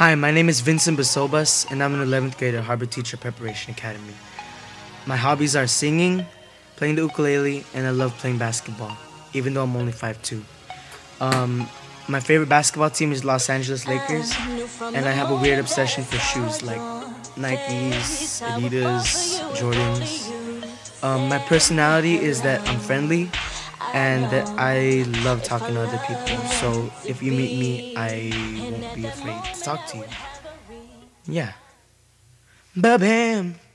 Hi, my name is Vincent Basobas, and I'm an 11th grader at Harbor Teacher Preparation Academy. My hobbies are singing, playing the ukulele, and I love playing basketball, even though I'm only 5'2". Um, my favorite basketball team is Los Angeles Lakers, and I have a weird obsession for shoes like Nikes, Adidas, Jordans. Um, my personality is that I'm friendly and that I love talking to other people. So if you meet me, I be afraid to talk to you. Yeah. Ba bam. Ooh.